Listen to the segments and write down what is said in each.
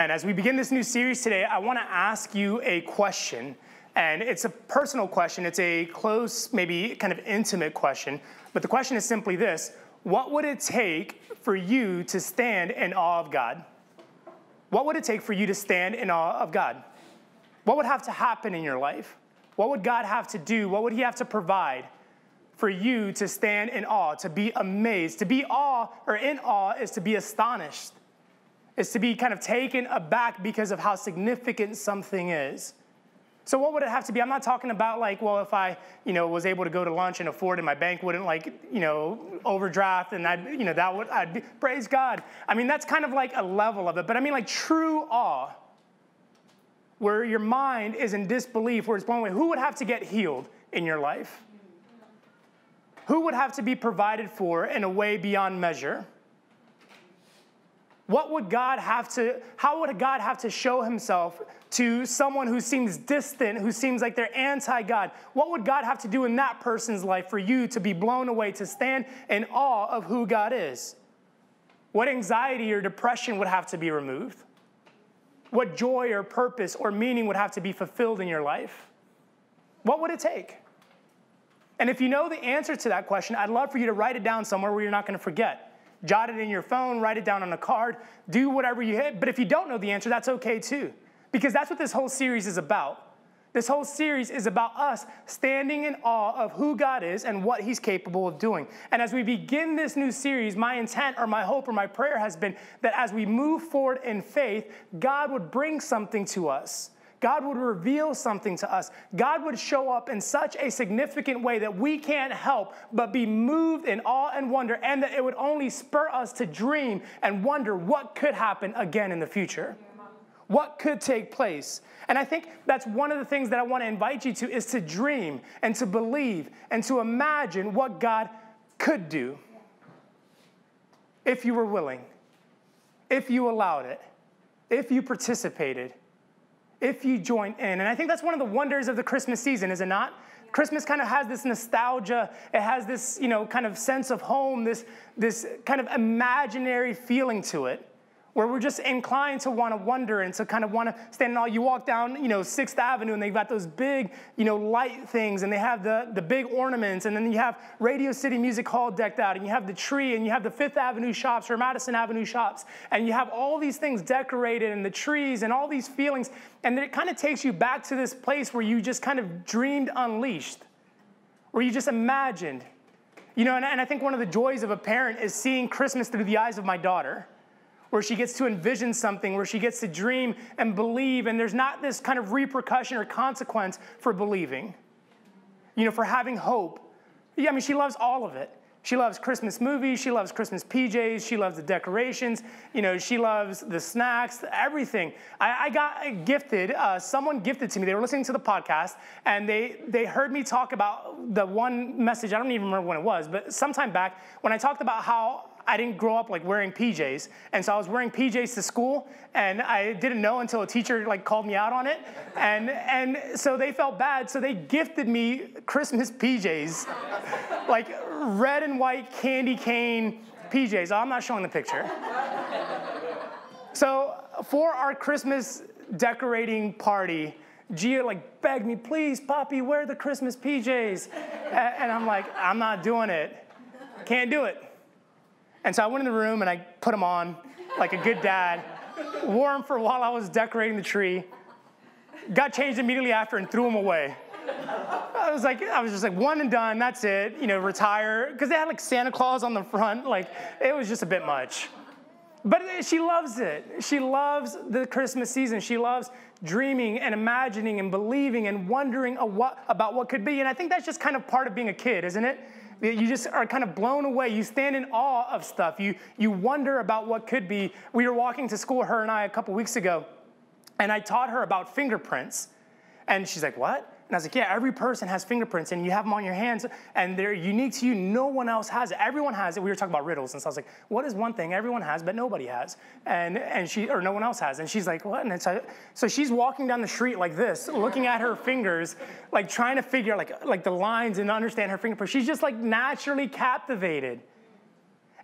And as we begin this new series today, I want to ask you a question. And it's a personal question, it's a close, maybe kind of intimate question. But the question is simply this What would it take for you to stand in awe of God? What would it take for you to stand in awe of God? What would have to happen in your life? What would God have to do? What would He have to provide for you to stand in awe, to be amazed? To be awe or in awe is to be astonished is to be kind of taken aback because of how significant something is. So what would it have to be? I'm not talking about like, well, if I, you know, was able to go to lunch and afford it, my bank wouldn't like, you know, overdraft and I'd, you know, that would, I'd be, praise God. I mean, that's kind of like a level of it. But I mean like true awe, where your mind is in disbelief, where it's blown away. Who would have to get healed in your life? Who would have to be provided for in a way beyond measure? What would God have to, how would God have to show himself to someone who seems distant, who seems like they're anti God? What would God have to do in that person's life for you to be blown away, to stand in awe of who God is? What anxiety or depression would have to be removed? What joy or purpose or meaning would have to be fulfilled in your life? What would it take? And if you know the answer to that question, I'd love for you to write it down somewhere where you're not going to forget jot it in your phone, write it down on a card, do whatever you hit. But if you don't know the answer, that's okay too, because that's what this whole series is about. This whole series is about us standing in awe of who God is and what He's capable of doing. And as we begin this new series, my intent or my hope or my prayer has been that as we move forward in faith, God would bring something to us God would reveal something to us. God would show up in such a significant way that we can't help but be moved in awe and wonder, and that it would only spur us to dream and wonder what could happen again in the future. What could take place? And I think that's one of the things that I want to invite you to is to dream and to believe and to imagine what God could do if you were willing, if you allowed it, if you participated if you join in. And I think that's one of the wonders of the Christmas season, is it not? Christmas kind of has this nostalgia. It has this, you know, kind of sense of home, this, this kind of imaginary feeling to it where we're just inclined to want to wonder and to kind of want to stand and all. You walk down, you know, Sixth Avenue, and they've got those big, you know, light things, and they have the, the big ornaments, and then you have Radio City Music Hall decked out, and you have the tree, and you have the Fifth Avenue shops or Madison Avenue shops, and you have all these things decorated, and the trees, and all these feelings, and then it kind of takes you back to this place where you just kind of dreamed unleashed, where you just imagined. You know, and, and I think one of the joys of a parent is seeing Christmas through the eyes of my daughter where she gets to envision something, where she gets to dream and believe, and there's not this kind of repercussion or consequence for believing, you know, for having hope. Yeah, I mean, she loves all of it. She loves Christmas movies. She loves Christmas PJs. She loves the decorations. You know, she loves the snacks, everything. I, I got gifted. Uh, someone gifted to me. They were listening to the podcast, and they they heard me talk about the one message. I don't even remember when it was, but sometime back when I talked about how I didn't grow up like wearing PJs. And so I was wearing PJs to school and I didn't know until a teacher like called me out on it. And, and so they felt bad. So they gifted me Christmas PJs, like red and white candy cane PJs. I'm not showing the picture. So for our Christmas decorating party, Gia like begged me, please, Poppy, wear the Christmas PJs. And I'm like, I'm not doing it. Can't do it. And so I went in the room and I put them on like a good dad, wore them for a while I was decorating the tree, got changed immediately after and threw them away. I was like, I was just like, one and done, that's it, you know, retire. Because they had like Santa Claus on the front, like, it was just a bit much. But she loves it. She loves the Christmas season. She loves dreaming and imagining and believing and wondering about what could be. And I think that's just kind of part of being a kid, isn't it? You just are kind of blown away. You stand in awe of stuff. You, you wonder about what could be. We were walking to school, her and I, a couple weeks ago, and I taught her about fingerprints. And she's like, What? And I was like, yeah, every person has fingerprints and you have them on your hands and they're unique to you. No one else has it. Everyone has it. We were talking about riddles. And so I was like, what is one thing everyone has but nobody has? And, and she, or no one else has. And she's like, what? And like, so she's walking down the street like this, looking at her fingers, like trying to figure like, like the lines and understand her fingerprints. She's just like naturally captivated.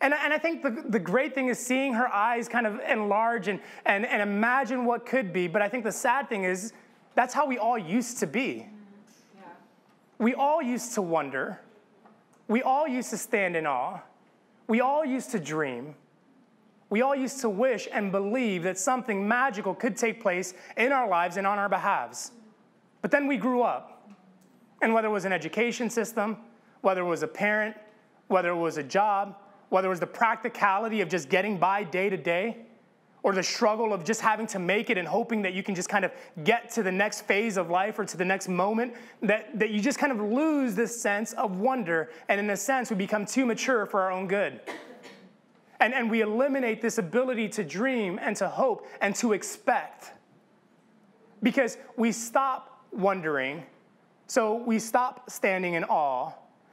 And, and I think the, the great thing is seeing her eyes kind of enlarge and, and, and imagine what could be. But I think the sad thing is that's how we all used to be. We all used to wonder. We all used to stand in awe. We all used to dream. We all used to wish and believe that something magical could take place in our lives and on our behalves. But then we grew up. And whether it was an education system, whether it was a parent, whether it was a job, whether it was the practicality of just getting by day to day, or the struggle of just having to make it and hoping that you can just kind of get to the next phase of life or to the next moment, that, that you just kind of lose this sense of wonder. And in a sense, we become too mature for our own good. And, and we eliminate this ability to dream and to hope and to expect. Because we stop wondering, so we stop standing in awe.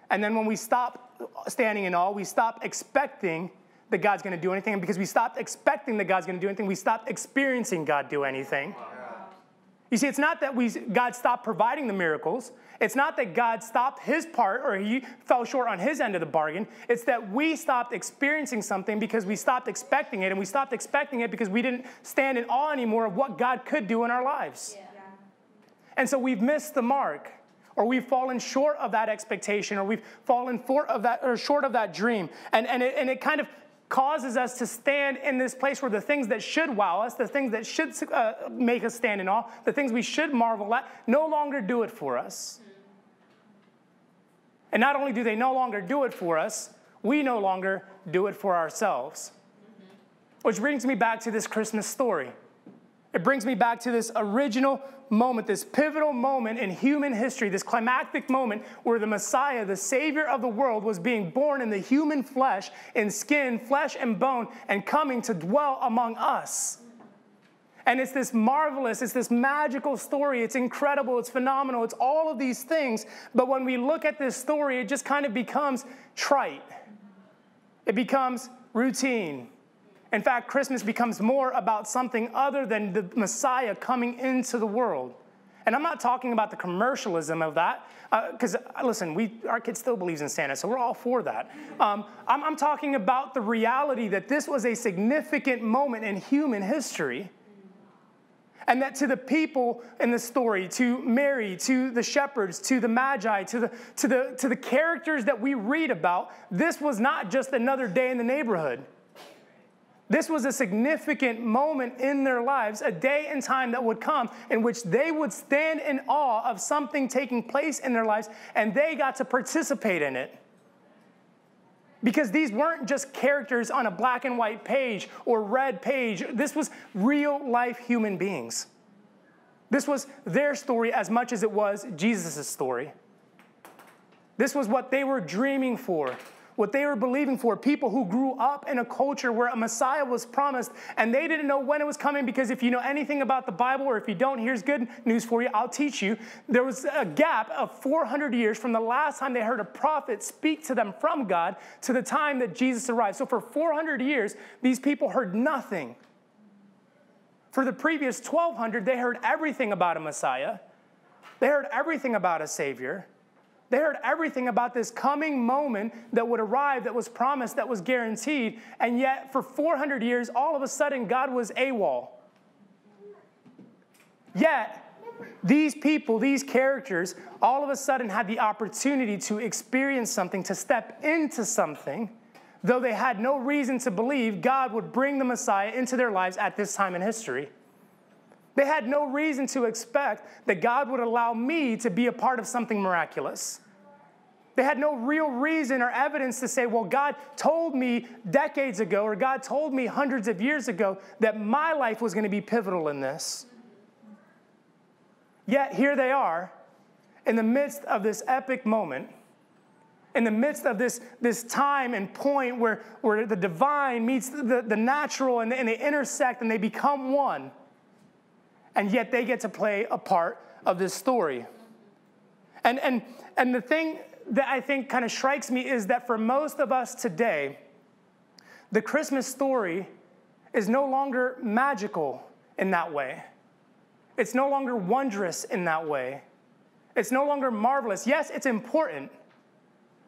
And then when we stop standing in awe, we stop expecting that God's going to do anything. And because we stopped expecting that God's going to do anything, we stopped experiencing God do anything. You see, it's not that we, God stopped providing the miracles. It's not that God stopped his part or he fell short on his end of the bargain. It's that we stopped experiencing something because we stopped expecting it. And we stopped expecting it because we didn't stand in awe anymore of what God could do in our lives. Yeah. And so we've missed the mark or we've fallen short of that expectation, or we've fallen short of that, or short of that dream. And, and, it, and it kind of causes us to stand in this place where the things that should wow us, the things that should uh, make us stand in awe, the things we should marvel at, no longer do it for us. And not only do they no longer do it for us, we no longer do it for ourselves. Which brings me back to this Christmas story. It brings me back to this original moment, this pivotal moment in human history, this climactic moment where the Messiah, the Savior of the world, was being born in the human flesh, in skin, flesh, and bone, and coming to dwell among us. And it's this marvelous, it's this magical story. It's incredible, it's phenomenal, it's all of these things. But when we look at this story, it just kind of becomes trite, it becomes routine. In fact, Christmas becomes more about something other than the Messiah coming into the world. And I'm not talking about the commercialism of that, because uh, uh, listen, we, our kid still believes in Santa, so we're all for that. Um, I'm, I'm talking about the reality that this was a significant moment in human history. And that to the people in the story, to Mary, to the shepherds, to the magi, to the, to, the, to the characters that we read about, this was not just another day in the neighborhood. This was a significant moment in their lives, a day and time that would come in which they would stand in awe of something taking place in their lives and they got to participate in it. Because these weren't just characters on a black and white page or red page, this was real life human beings. This was their story as much as it was Jesus' story. This was what they were dreaming for what they were believing for. People who grew up in a culture where a Messiah was promised and they didn't know when it was coming because if you know anything about the Bible or if you don't, here's good news for you. I'll teach you. There was a gap of 400 years from the last time they heard a prophet speak to them from God to the time that Jesus arrived. So for 400 years, these people heard nothing. For the previous 1200, they heard everything about a Messiah. They heard everything about a Savior. They heard everything about this coming moment that would arrive, that was promised, that was guaranteed. And yet, for 400 years, all of a sudden, God was AWOL. Yet, these people, these characters, all of a sudden had the opportunity to experience something, to step into something, though they had no reason to believe God would bring the Messiah into their lives at this time in history. They had no reason to expect that God would allow me to be a part of something miraculous. They had no real reason or evidence to say, well, God told me decades ago, or God told me hundreds of years ago that my life was going to be pivotal in this. Yet here they are in the midst of this epic moment, in the midst of this, this time and point where, where the divine meets the, the natural and, and they intersect and they become one and yet they get to play a part of this story. And, and, and the thing that I think kind of strikes me is that for most of us today, the Christmas story is no longer magical in that way. It's no longer wondrous in that way. It's no longer marvelous. Yes, it's important,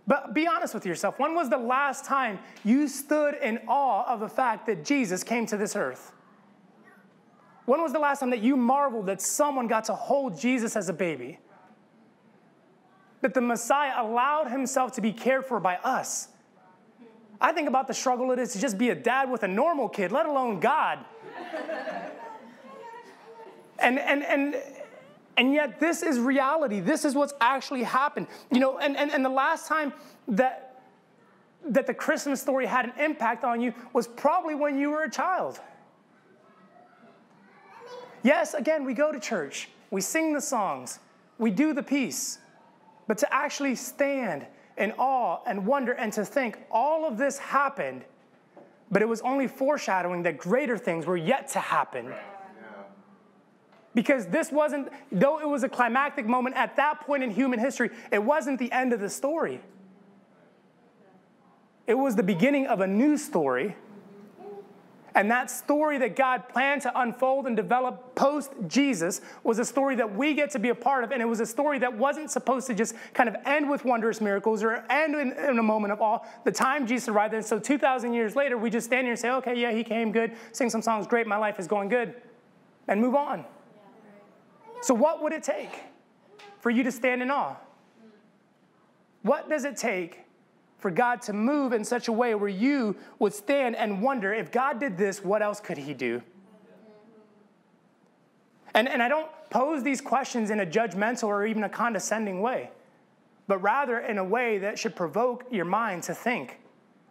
But be honest with yourself. When was the last time you stood in awe of the fact that Jesus came to this earth? When was the last time that you marveled that someone got to hold Jesus as a baby? That the Messiah allowed himself to be cared for by us. I think about the struggle it is to just be a dad with a normal kid, let alone God. and, and, and, and yet, this is reality. This is what's actually happened. You know, and, and, and the last time that, that the Christmas story had an impact on you was probably when you were a child. Yes, again, we go to church, we sing the songs, we do the piece, but to actually stand in awe and wonder and to think all of this happened, but it was only foreshadowing that greater things were yet to happen. Right. Because this wasn't, though it was a climactic moment at that point in human history, it wasn't the end of the story. It was the beginning of a new story. And that story that God planned to unfold and develop post Jesus was a story that we get to be a part of. And it was a story that wasn't supposed to just kind of end with wondrous miracles or end in, in a moment of awe. The time Jesus arrived, and so 2,000 years later, we just stand here and say, okay, yeah, he came good, sing some songs, great, my life is going good, and move on. So, what would it take for you to stand in awe? What does it take for God to move in such a way where you would stand and wonder if God did this, what else could He do? And, and I don't pose these questions in a judgmental or even a condescending way, but rather in a way that should provoke your mind to think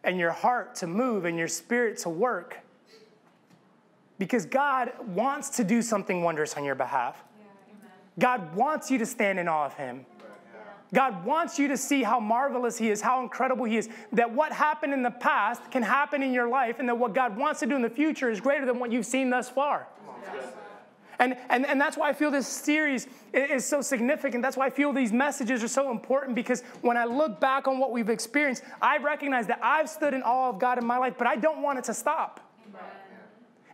and your heart to move and your spirit to work. Because God wants to do something wondrous on your behalf. God wants you to stand in awe of Him. God wants you to see how marvelous He is, how incredible He is, that what happened in the past can happen in your life, and that what God wants to do in the future is greater than what you've seen thus far. And, and, and that's why I feel this series is so significant. That's why I feel these messages are so important because when I look back on what we've experienced, I recognize that I've stood in awe of God in my life, but I don't want it to stop.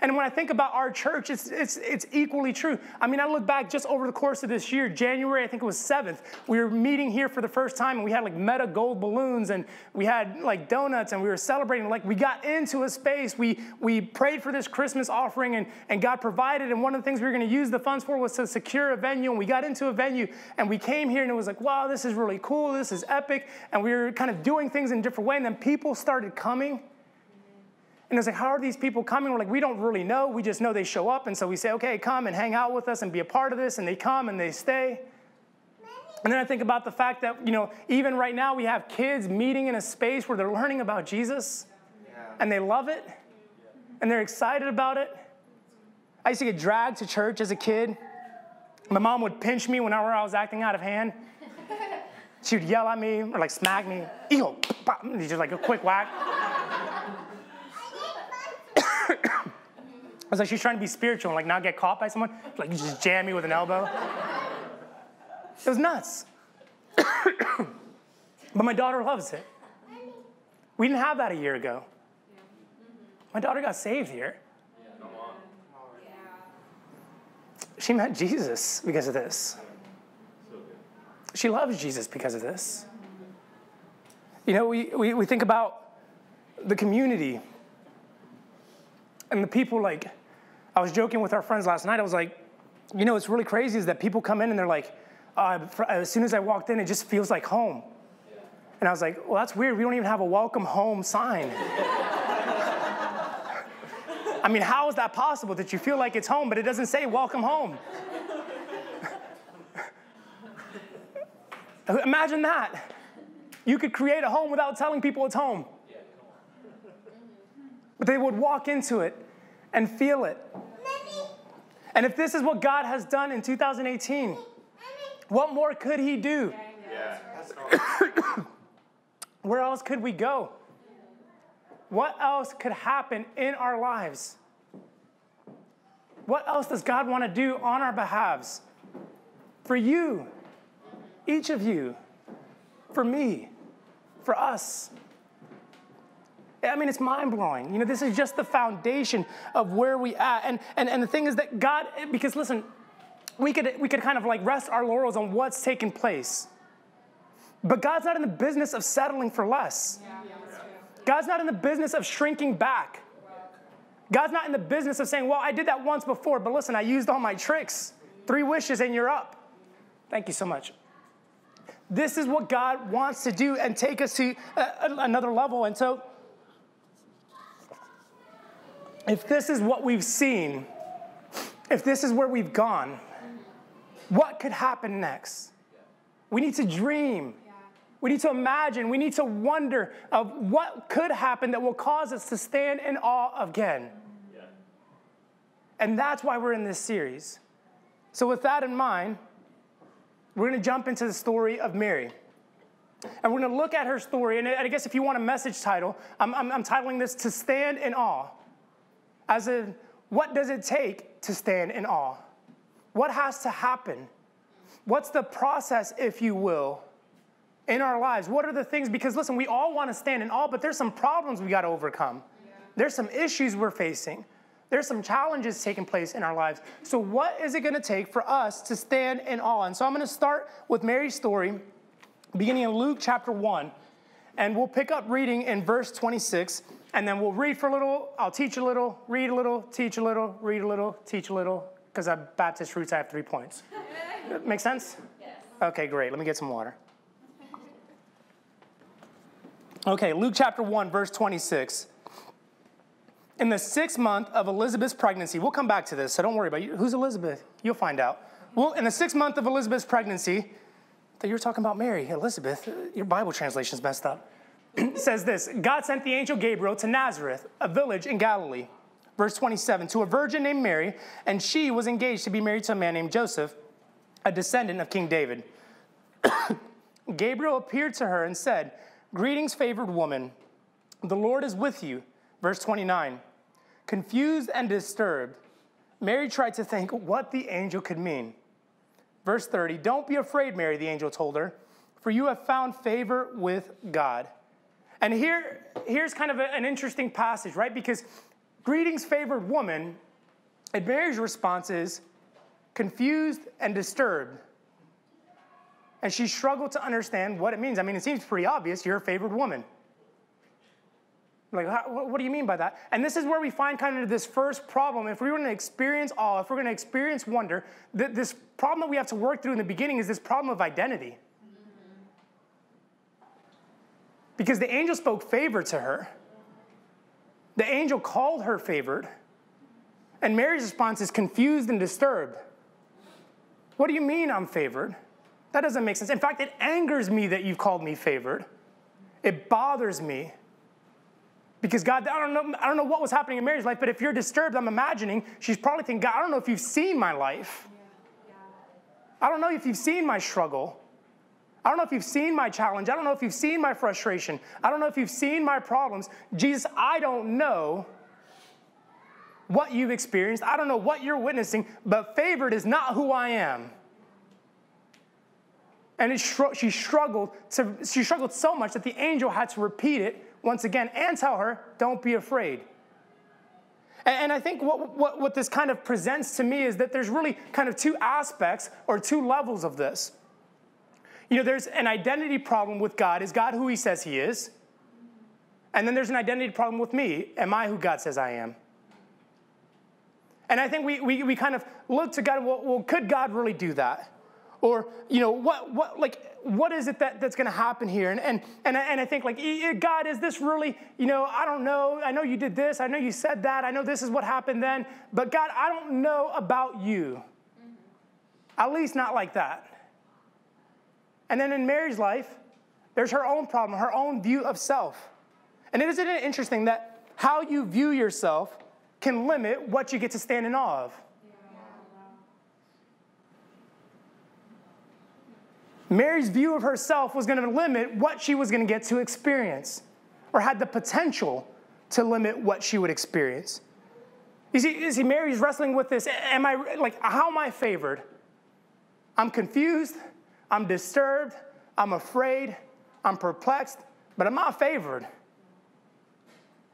And when I think about our church, it's, it's, it's equally true. I mean, I look back just over the course of this year, January, I think it was 7th, we were meeting here for the first time and we had like meta gold balloons and we had like donuts and we were celebrating. Like we got into a space, we, we prayed for this Christmas offering and, and God provided. And one of the things we were going to use the funds for was to secure a venue. And we got into a venue and we came here and it was like, wow, this is really cool. This is epic. And we were kind of doing things in a different way. And then people started coming and it's like, how are these people coming? We're like, we don't really know. We just know they show up. And so we say, okay, come and hang out with us and be a part of this. And they come and they stay. And then I think about the fact that, you know, even right now we have kids meeting in a space where they're learning about Jesus and they love it and they're excited about it. I used to get dragged to church as a kid. My mom would pinch me whenever I was acting out of hand. She would yell at me or like smack me. Ego, just like a quick whack. I was like, she's trying to be spiritual and like not get caught by someone. Like, you just jam me with an elbow. It was nuts. but my daughter loves it. We didn't have that a year ago. My daughter got saved here. She met Jesus because of this. She loves Jesus because of this. You know, we, we, we think about the community and the people like, I was joking with our friends last night. I was like, you know, what's really crazy is that people come in and they're like, uh, for, as soon as I walked in, it just feels like home. And I was like, well, that's weird. We don't even have a welcome home sign. I mean, how is that possible that you feel like it's home, but it doesn't say welcome home? Imagine that. You could create a home without telling people it's home. But they would walk into it and feel it. And if this is what God has done in 2018, what more could He do? Where else could we go? What else could happen in our lives? What else does God want to do on our behalves? For you, each of you, for me, for us. I mean, it's mind blowing. You know, this is just the foundation of where we at. And, and, and the thing is that God, because listen, we could, we could kind of like rest our laurels on what's taken place. But God's not in the business of settling for less. God's not in the business of shrinking back. God's not in the business of saying, Well, I did that once before, but listen, I used all my tricks. Three wishes and you're up. Thank you so much. This is what God wants to do and take us to uh, another level. And so, if this is what we've seen, if this is where we've gone, what could happen next? We need to dream. We need to imagine. We need to wonder of what could happen that will cause us to stand in awe again. And that's why we're in this series. So, with that in mind, we're going to jump into the story of Mary. And we're going to look at her story. And I guess if you want a message title, I'm, I'm, I'm titling this To Stand in Awe. As in, what does it take to stand in awe? What has to happen? What's the process, if you will, in our lives? What are the things? Because listen, we all want to stand in awe, but there's some problems we got to overcome. Yeah. There's some issues we're facing. There's some challenges taking place in our lives. So, what is it going to take for us to stand in awe? And so, I'm going to start with Mary's story, beginning in Luke chapter 1. And we'll pick up reading in verse 26. And then we'll read for a little, I'll teach a little, read a little, teach a little, read a little, teach a little, because I'm Baptist roots, I have three points. Make sense? Yes. Okay, great. Let me get some water. Okay, Luke chapter 1, verse 26. In the sixth month of Elizabeth's pregnancy, we'll come back to this, so don't worry about you. Who's Elizabeth? You'll find out. Well, in the sixth month of Elizabeth's pregnancy, that you're talking about Mary, Elizabeth, your Bible translation's messed up. says this God sent the angel Gabriel to Nazareth, a village in Galilee. Verse 27 to a virgin named Mary, and she was engaged to be married to a man named Joseph, a descendant of King David. Gabriel appeared to her and said, Greetings, favored woman. The Lord is with you. Verse 29. Confused and disturbed, Mary tried to think what the angel could mean. Verse 30. Don't be afraid, Mary, the angel told her, for you have found favor with God. And here, here's kind of a, an interesting passage, right? Because greetings, favored woman, and Mary's response is confused and disturbed. And she struggled to understand what it means. I mean, it seems pretty obvious. You're a favored woman. Like, what do you mean by that? And this is where we find kind of this first problem. If we're going to experience awe, if we're going to experience wonder, th- this problem that we have to work through in the beginning is this problem of identity. Because the angel spoke favor to her. The angel called her favored. And Mary's response is confused and disturbed. What do you mean I'm favored? That doesn't make sense. In fact, it angers me that you've called me favored. It bothers me. Because God, I don't know, I don't know what was happening in Mary's life, but if you're disturbed, I'm imagining she's probably thinking, God, I don't know if you've seen my life. I don't know if you've seen my struggle. I don't know if you've seen my challenge. I don't know if you've seen my frustration. I don't know if you've seen my problems. Jesus, I don't know what you've experienced. I don't know what you're witnessing, but favored is not who I am. And she struggled to, she struggled so much that the angel had to repeat it once again and tell her, don't be afraid. And I think what, what, what this kind of presents to me is that there's really kind of two aspects or two levels of this. You know, there's an identity problem with God. Is God who he says he is? And then there's an identity problem with me. Am I who God says I am? And I think we, we, we kind of look to God, well, well, could God really do that? Or, you know, what, what, like, what is it that, that's going to happen here? And, and, and, I, and I think, like, God, is this really, you know, I don't know. I know you did this. I know you said that. I know this is what happened then. But God, I don't know about you. At least not like that. And then in Mary's life, there's her own problem, her own view of self. And isn't it interesting that how you view yourself can limit what you get to stand in awe of? Mary's view of herself was going to limit what she was going to get to experience, or had the potential to limit what she would experience. You see, you see, Mary's wrestling with this. Am I like how am I favored? I'm confused. I'm disturbed, I'm afraid, I'm perplexed, but I'm not favored.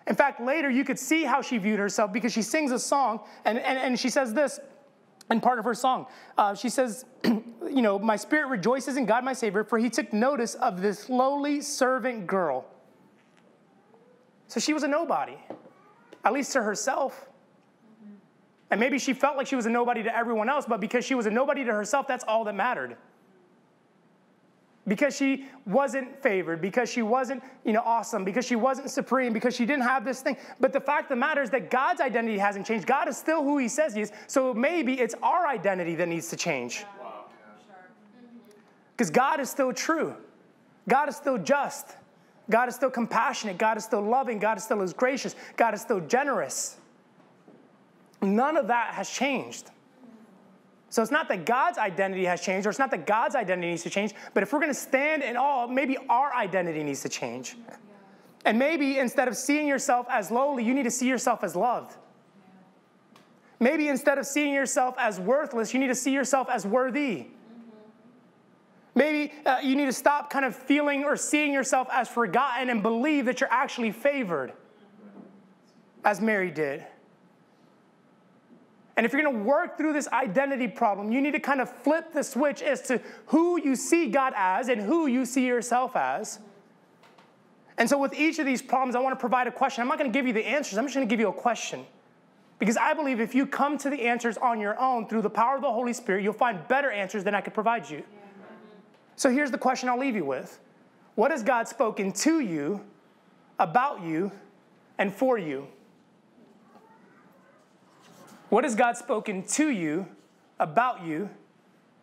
In fact, later you could see how she viewed herself because she sings a song and, and, and she says this in part of her song. Uh, she says, You know, my spirit rejoices in God my Savior, for he took notice of this lowly servant girl. So she was a nobody, at least to herself. And maybe she felt like she was a nobody to everyone else, but because she was a nobody to herself, that's all that mattered because she wasn't favored, because she wasn't, you know, awesome, because she wasn't supreme, because she didn't have this thing. But the fact of the matter is that God's identity hasn't changed. God is still who he says he is. So maybe it's our identity that needs to change. Because God is still true. God is still just. God is still compassionate. God is still loving. God is still is gracious. God is still generous. None of that has changed. So it's not that God's identity has changed, or it's not that God's identity needs to change, but if we're going to stand in awe, maybe our identity needs to change. And maybe instead of seeing yourself as lowly, you need to see yourself as loved. Maybe instead of seeing yourself as worthless, you need to see yourself as worthy. Maybe uh, you need to stop kind of feeling or seeing yourself as forgotten and believe that you're actually favored, as Mary did. And if you're going to work through this identity problem, you need to kind of flip the switch as to who you see God as and who you see yourself as. And so, with each of these problems, I want to provide a question. I'm not going to give you the answers, I'm just going to give you a question. Because I believe if you come to the answers on your own through the power of the Holy Spirit, you'll find better answers than I could provide you. So, here's the question I'll leave you with What has God spoken to you, about you, and for you? What has God spoken to you, about you,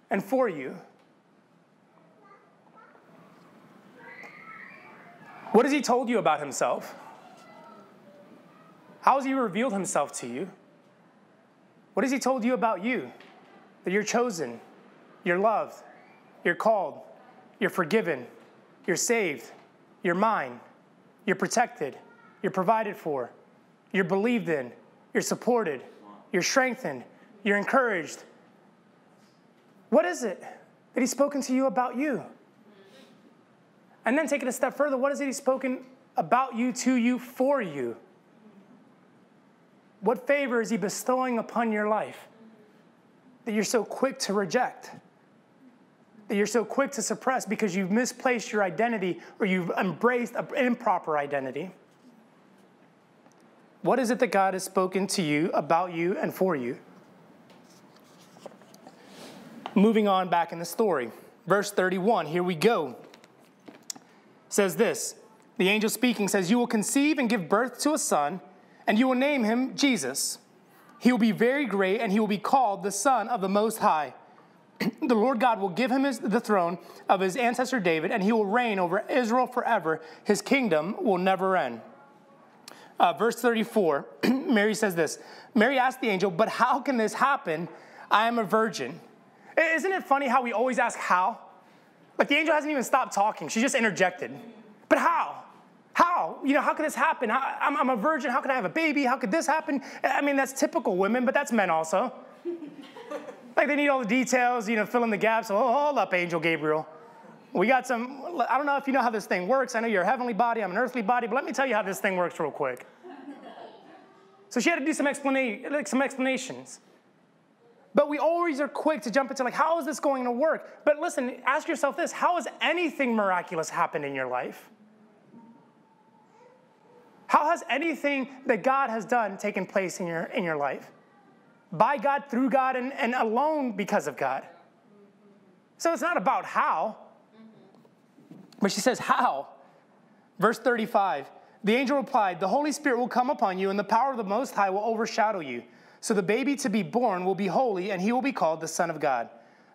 and for you? What has He told you about Himself? How has He revealed Himself to you? What has He told you about you? That you're chosen, you're loved, you're called, you're forgiven, you're saved, you're mine, you're protected, you're provided for, you're believed in, you're supported, you're strengthened, you're encouraged. What is it that He's spoken to you about you? And then take it a step further, what is it He's spoken about you, to you, for you? What favor is He bestowing upon your life that you're so quick to reject? That you're so quick to suppress because you've misplaced your identity or you've embraced an improper identity? What is it that God has spoken to you, about you, and for you? Moving on back in the story. Verse 31, here we go. Says this The angel speaking says, You will conceive and give birth to a son, and you will name him Jesus. He will be very great, and he will be called the Son of the Most High. the Lord God will give him his, the throne of his ancestor David, and he will reign over Israel forever. His kingdom will never end. Uh, verse 34, Mary says this Mary asked the angel, But how can this happen? I am a virgin. Isn't it funny how we always ask how? Like the angel hasn't even stopped talking, she just interjected. But how? How? You know, how could this happen? I'm, I'm a virgin. How could I have a baby? How could this happen? I mean, that's typical women, but that's men also. like they need all the details, you know, fill in the gaps. Oh, hold up, Angel Gabriel. We got some, I don't know if you know how this thing works. I know you're a heavenly body, I'm an earthly body, but let me tell you how this thing works real quick. So she had to do some, explana- like some explanations. But we always are quick to jump into, like, how is this going to work? But listen, ask yourself this how has anything miraculous happened in your life? How has anything that God has done taken place in your, in your life? By God, through God, and, and alone because of God. So it's not about how, but she says, How? Verse 35 The angel replied, The Holy Spirit will come upon you, and the power of the Most High will overshadow you. So the baby to be born will be holy, and he will be called the Son of God.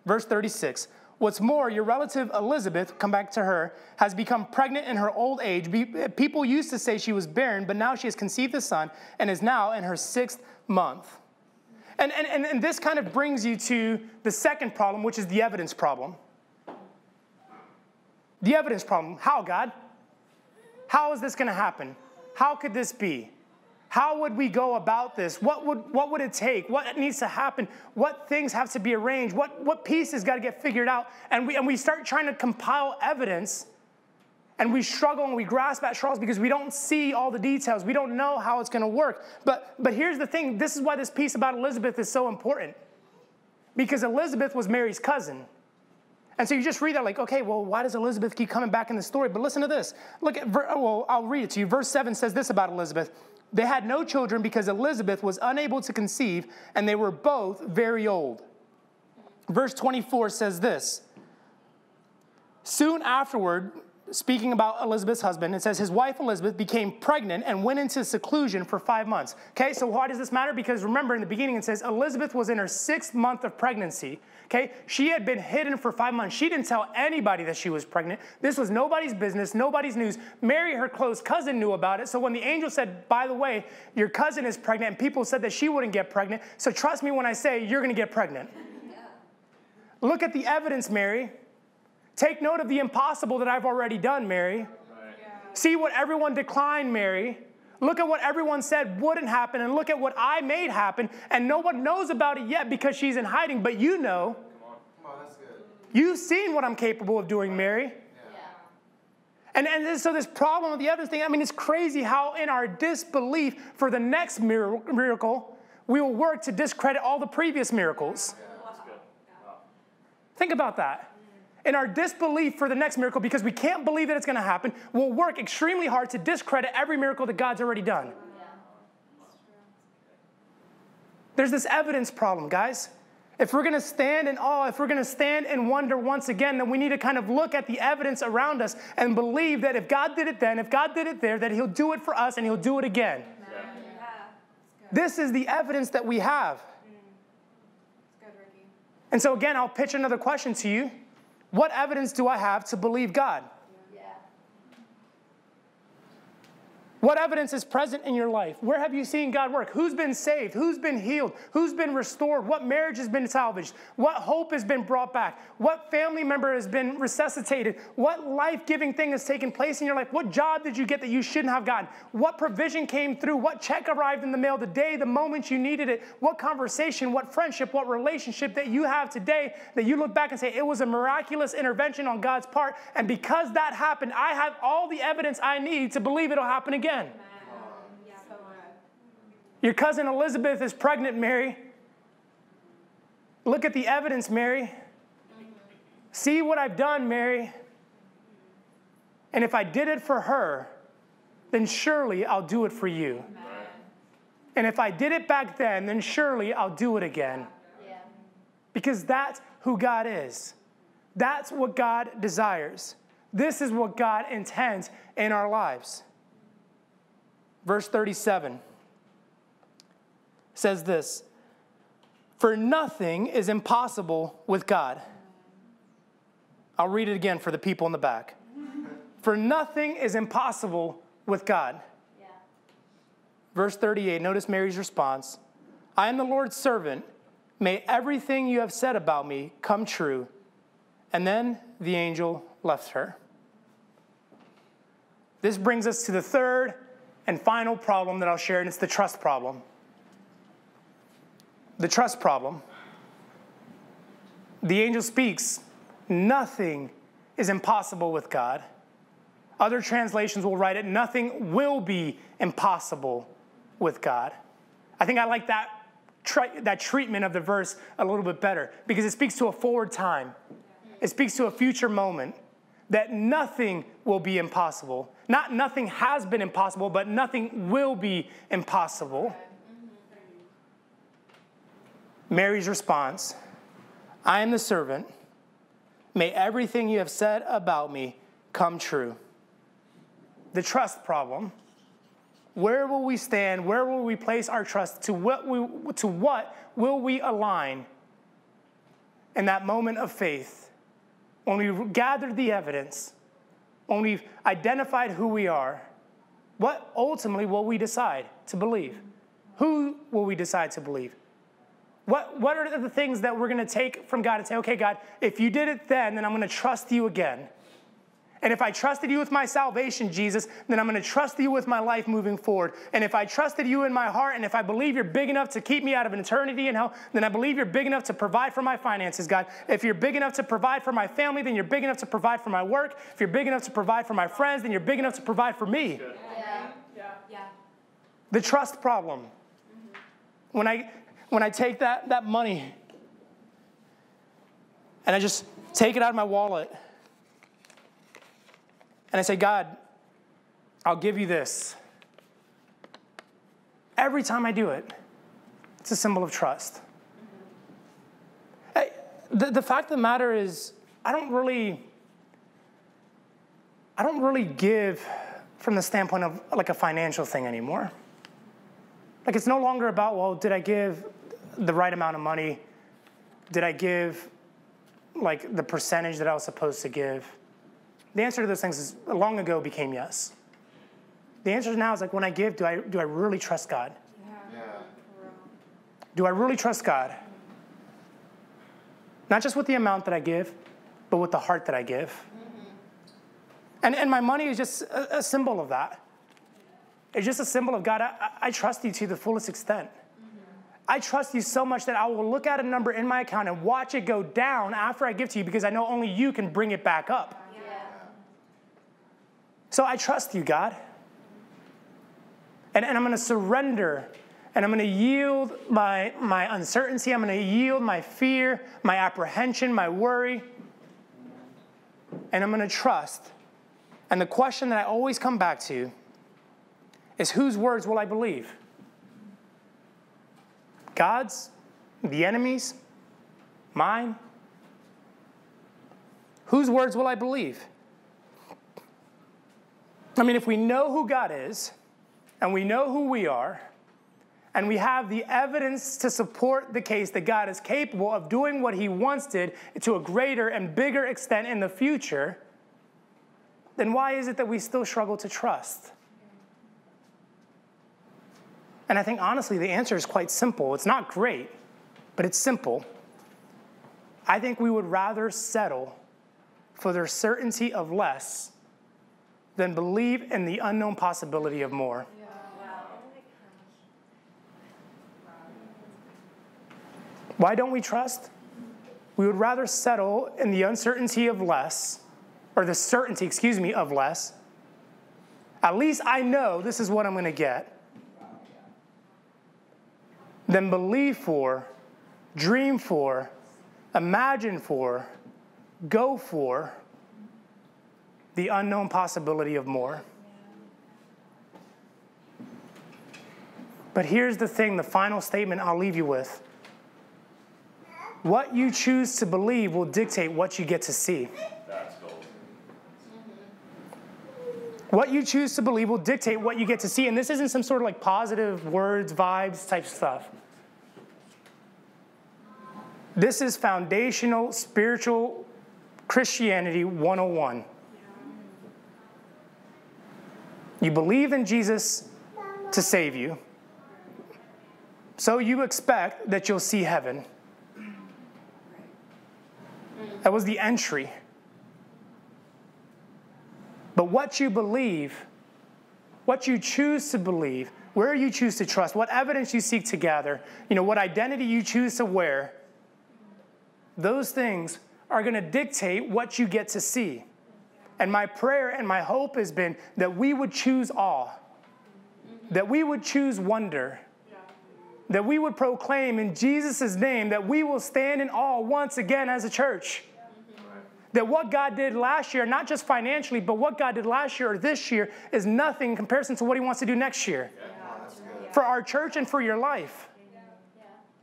Verse 36 What's more, your relative Elizabeth, come back to her, has become pregnant in her old age. People used to say she was barren, but now she has conceived a son and is now in her sixth month. And, and, and this kind of brings you to the second problem, which is the evidence problem. The evidence problem. How, God? How is this going to happen? How could this be? How would we go about this? What would, what would it take? What needs to happen? What things have to be arranged? What, what pieces got to get figured out? And we, and we start trying to compile evidence and we struggle and we grasp at straws because we don't see all the details. We don't know how it's going to work. But, but here's the thing this is why this piece about Elizabeth is so important. because Elizabeth was Mary's cousin. And so you just read that like, okay, well, why does Elizabeth keep coming back in the story? But listen to this. Look at, oh, well, I'll read it to you. Verse 7 says this about Elizabeth. They had no children because Elizabeth was unable to conceive, and they were both very old. Verse 24 says this Soon afterward, speaking about Elizabeth's husband, it says his wife Elizabeth became pregnant and went into seclusion for five months. Okay, so why does this matter? Because remember in the beginning it says Elizabeth was in her sixth month of pregnancy. Okay, she had been hidden for five months. She didn't tell anybody that she was pregnant. This was nobody's business, nobody's news. Mary, her close cousin, knew about it. So when the angel said, by the way, your cousin is pregnant, and people said that she wouldn't get pregnant, so trust me when I say you're gonna get pregnant. Yeah. Look at the evidence, Mary. Take note of the impossible that I've already done, Mary. Right. See what everyone declined, Mary. Look at what everyone said wouldn't happen, and look at what I made happen, and no one knows about it yet because she's in hiding, but you know. Come on. Come on, that's good. You've seen what I'm capable of doing, Mary. Yeah. And, and so, this problem with the other thing, I mean, it's crazy how in our disbelief for the next miracle, we will work to discredit all the previous miracles. Think about that in our disbelief for the next miracle because we can't believe that it's going to happen, we'll work extremely hard to discredit every miracle that God's already done. There's this evidence problem, guys. If we're going to stand in awe, if we're going to stand and wonder once again, then we need to kind of look at the evidence around us and believe that if God did it then, if God did it there, that He'll do it for us and He'll do it again. Yeah. This is the evidence that we have. Mm. Good, and so, again, I'll pitch another question to you. What evidence do I have to believe God? What evidence is present in your life? Where have you seen God work? Who's been saved? Who's been healed? Who's been restored? What marriage has been salvaged? What hope has been brought back? What family member has been resuscitated? What life giving thing has taken place in your life? What job did you get that you shouldn't have gotten? What provision came through? What check arrived in the mail the day, the moment you needed it? What conversation, what friendship, what relationship that you have today that you look back and say, it was a miraculous intervention on God's part. And because that happened, I have all the evidence I need to believe it'll happen again Your cousin Elizabeth is pregnant, Mary. Look at the evidence, Mary. See what I've done, Mary. And if I did it for her, then surely I'll do it for you. And if I did it back then, then surely I'll do it again. Because that's who God is. That's what God desires. This is what God intends in our lives. Verse 37 says this For nothing is impossible with God. I'll read it again for the people in the back. For nothing is impossible with God. Yeah. Verse 38, notice Mary's response I am the Lord's servant. May everything you have said about me come true. And then the angel left her. This brings us to the third and final problem that I'll share, and it's the trust problem. The trust problem. The angel speaks, nothing is impossible with God. Other translations will write it, nothing will be impossible with God. I think I like that, that treatment of the verse a little bit better because it speaks to a forward time, it speaks to a future moment that nothing will be impossible. Not nothing has been impossible, but nothing will be impossible. Mary's response I am the servant. May everything you have said about me come true. The trust problem. Where will we stand? Where will we place our trust? To what, we, to what will we align in that moment of faith? When we've gathered the evidence, when we've identified who we are, what ultimately will we decide to believe? Who will we decide to believe? What, what are the things that we're going to take from God and say, okay, God, if you did it then, then I'm going to trust you again? And if I trusted you with my salvation, Jesus, then I'm going to trust you with my life moving forward. And if I trusted you in my heart, and if I believe you're big enough to keep me out of an eternity in hell, then I believe you're big enough to provide for my finances, God. If you're big enough to provide for my family, then you're big enough to provide for my work. If you're big enough to provide for my friends, then you're big enough to provide for me. Yeah. Yeah. yeah. The trust problem. Mm-hmm. When I when I take that, that money And I just take it out of my wallet. And I say, God, I'll give you this. Every time I do it, it's a symbol of trust. Hey, the, the fact of the matter is, I don't really, I don't really give from the standpoint of like a financial thing anymore. Like it's no longer about, well, did I give the right amount of money? Did I give like the percentage that I was supposed to give? The answer to those things is long ago became yes. The answer now is like when I give, do I do I really trust God? Yeah. Do I really trust God? Not just with the amount that I give, but with the heart that I give. Mm-hmm. And, and my money is just a, a symbol of that. It's just a symbol of God, I, I trust you to the fullest extent. I trust you so much that I will look at a number in my account and watch it go down after I give to you because I know only you can bring it back up. So I trust you, God. And, and I'm going to surrender and I'm going to yield my, my uncertainty. I'm going to yield my fear, my apprehension, my worry. And I'm going to trust. And the question that I always come back to is whose words will I believe? God's? The enemy's? Mine? Whose words will I believe? I mean, if we know who God is, and we know who we are, and we have the evidence to support the case that God is capable of doing what He once did to a greater and bigger extent in the future, then why is it that we still struggle to trust? And I think honestly, the answer is quite simple. It's not great, but it's simple. I think we would rather settle for the certainty of less than believe in the unknown possibility of more. Why don't we trust? We would rather settle in the uncertainty of less, or the certainty, excuse me, of less. At least I know this is what I'm going to get than believe for, dream for, imagine for, go for the unknown possibility of more. But here's the thing the final statement I'll leave you with. What you choose to believe will dictate what you get to see. What you choose to believe will dictate what you get to see. And this isn't some sort of like positive words, vibes type stuff. This is foundational spiritual Christianity 101. You believe in Jesus to save you, so you expect that you'll see heaven. That was the entry. But what you believe, what you choose to believe, where you choose to trust, what evidence you seek to gather, you know, what identity you choose to wear, those things are going to dictate what you get to see. And my prayer and my hope has been that we would choose awe, that we would choose wonder, that we would proclaim in Jesus' name that we will stand in awe once again as a church. That what God did last year, not just financially, but what God did last year or this year, is nothing in comparison to what He wants to do next year for our church and for your life.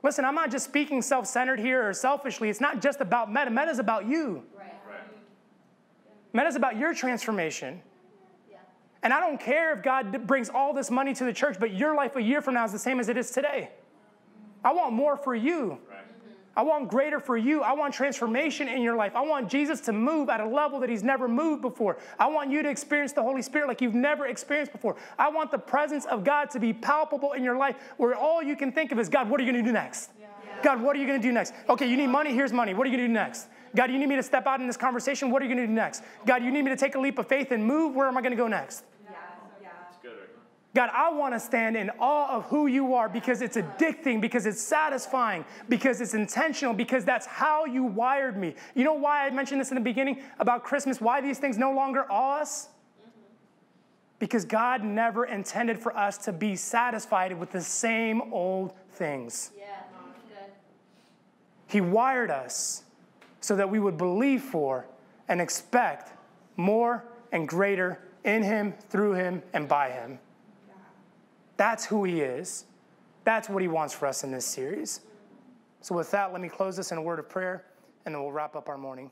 Listen, I'm not just speaking self centered here or selfishly. It's not just about meta, meta is about you. Right. Meta is about your transformation. Yeah. And I don't care if God brings all this money to the church, but your life a year from now is the same as it is today. I want more for you. Right. I want greater for you. I want transformation in your life. I want Jesus to move at a level that he's never moved before. I want you to experience the Holy Spirit like you've never experienced before. I want the presence of God to be palpable in your life where all you can think of is, God, what are you going to do next? Yeah. God, what are you going to do next? Okay, you need money. Here's money. What are you going to do next? God, you need me to step out in this conversation. What are you going to do next? God, you need me to take a leap of faith and move. Where am I going to go next? God, I want to stand in awe of who you are because it's addicting, because it's satisfying, because it's intentional, because that's how you wired me. You know why I mentioned this in the beginning about Christmas, why these things no longer awe us? Because God never intended for us to be satisfied with the same old things. Yeah, good. He wired us so that we would believe for and expect more and greater in Him, through Him, and by Him. That's who He is. That's what He wants for us in this series. So, with that, let me close this in a word of prayer, and then we'll wrap up our morning.